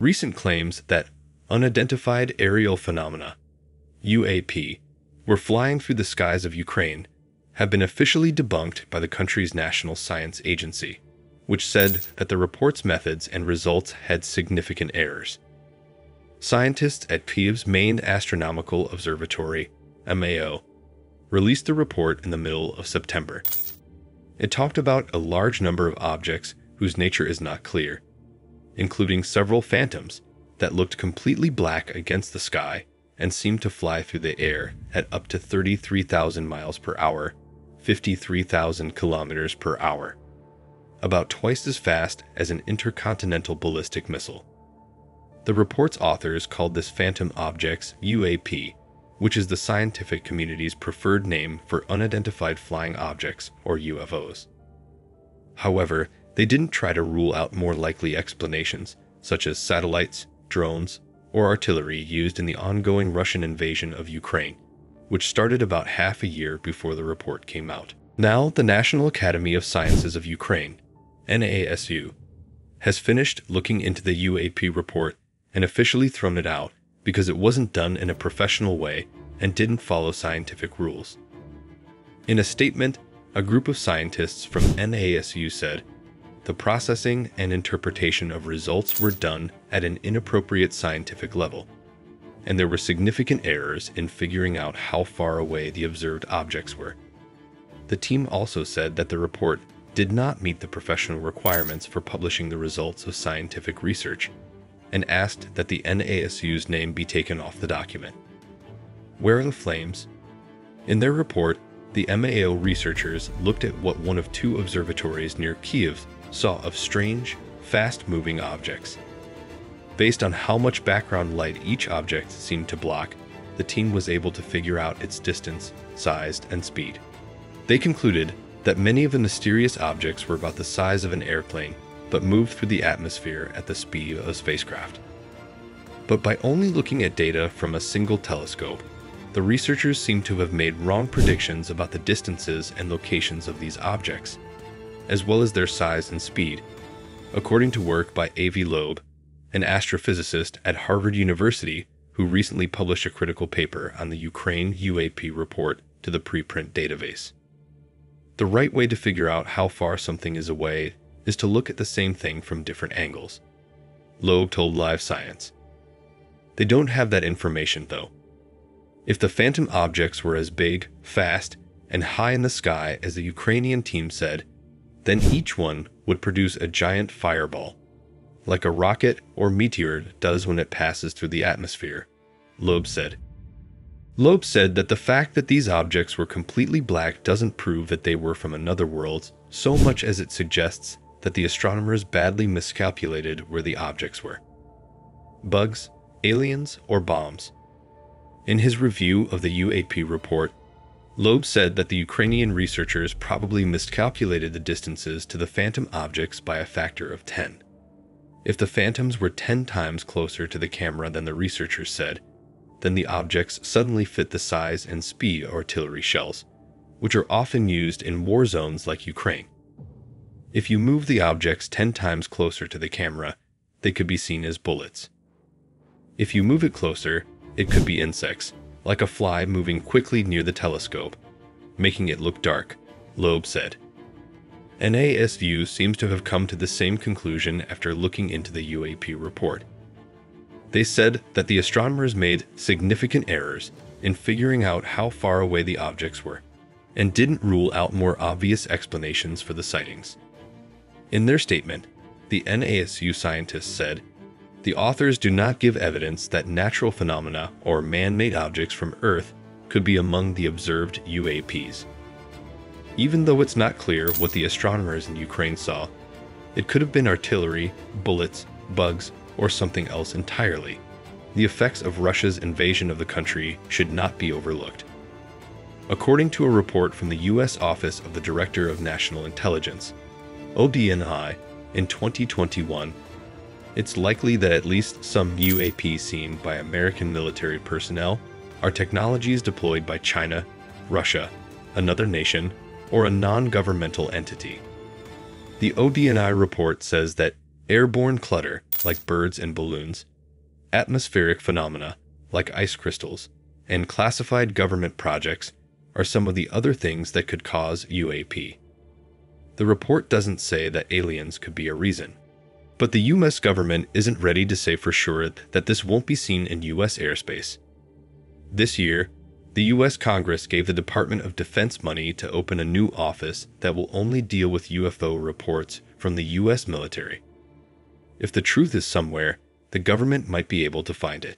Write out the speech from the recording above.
Recent claims that unidentified aerial phenomena, UAP, were flying through the skies of Ukraine have been officially debunked by the country's National Science Agency, which said that the report's methods and results had significant errors. Scientists at Kyiv's main astronomical observatory, MAO, released the report in the middle of September. It talked about a large number of objects whose nature is not clear, including several phantoms that looked completely black against the sky and seemed to fly through the air at up to 33,000 miles per hour, 53,000 kilometers per hour, about twice as fast as an intercontinental ballistic missile. The report's authors called this phantom objects UAP, which is the scientific community's preferred name for unidentified flying objects or UFOs. However, they didn't try to rule out more likely explanations, such as satellites, drones, or artillery used in the ongoing Russian invasion of Ukraine, which started about half a year before the report came out. Now, the National Academy of Sciences of Ukraine, NASU, has finished looking into the UAP report and officially thrown it out because it wasn't done in a professional way and didn't follow scientific rules. In a statement, a group of scientists from NASU said the processing and interpretation of results were done at an inappropriate scientific level, and there were significant errors in figuring out how far away the observed objects were. The team also said that the report did not meet the professional requirements for publishing the results of scientific research and asked that the NASU's name be taken off the document. Where are the flames? In their report, the MAO researchers looked at what one of two observatories near Kiev saw of strange, fast moving objects. Based on how much background light each object seemed to block, the team was able to figure out its distance, size, and speed. They concluded that many of the mysterious objects were about the size of an airplane, but moved through the atmosphere at the speed of a spacecraft. But by only looking at data from a single telescope, the researchers seem to have made wrong predictions about the distances and locations of these objects as well as their size and speed, according to work by Avi Loeb, an astrophysicist at Harvard University who recently published a critical paper on the Ukraine UAP report to the preprint database. The right way to figure out how far something is away is to look at the same thing from different angles. Loeb told Live Science. They don't have that information, though. If the phantom objects were as big, fast, and high in the sky as the Ukrainian team said, then each one would produce a giant fireball, like a rocket or meteor does when it passes through the atmosphere, Loeb said. Loeb said that the fact that these objects were completely black doesn't prove that they were from another world so much as it suggests that the astronomers badly miscalculated where the objects were. Bugs, aliens, or bombs. In his review of the UAP report, Loeb said that the Ukrainian researchers probably miscalculated the distances to the phantom objects by a factor of 10. If the phantoms were 10 times closer to the camera than the researchers said, then the objects suddenly fit the size and speed of artillery shells, which are often used in war zones like Ukraine. If you move the objects 10 times closer to the camera, they could be seen as bullets. If you move it closer, it could be insects, like a fly moving quickly near the telescope, making it look dark, Loeb said. NASU seems to have come to the same conclusion after looking into the UAP report. They said that the astronomers made significant errors in figuring out how far away the objects were, and didn't rule out more obvious explanations for the sightings. In their statement, the NASU scientists said the authors do not give evidence that natural phenomena or man made objects from Earth could be among the observed UAPs. Even though it's not clear what the astronomers in Ukraine saw, it could have been artillery, bullets, bugs, or something else entirely. The effects of Russia's invasion of the country should not be overlooked. According to a report from the U.S. Office of the Director of National Intelligence, ODNI, in 2021 it's likely that at least some UAP seen by American military personnel are technologies deployed by China, Russia, another nation, or a non governmental entity. The ODNI report says that airborne clutter like birds and balloons, atmospheric phenomena, like ice crystals, and classified government projects are some of the other things that could cause UAP. The report doesn't say that aliens could be a reason. But the US government isn't ready to say for sure that this won't be seen in US airspace. This year, the US Congress gave the Department of Defense money to open a new office that will only deal with UFO reports from the US military. If the truth is somewhere, the government might be able to find it.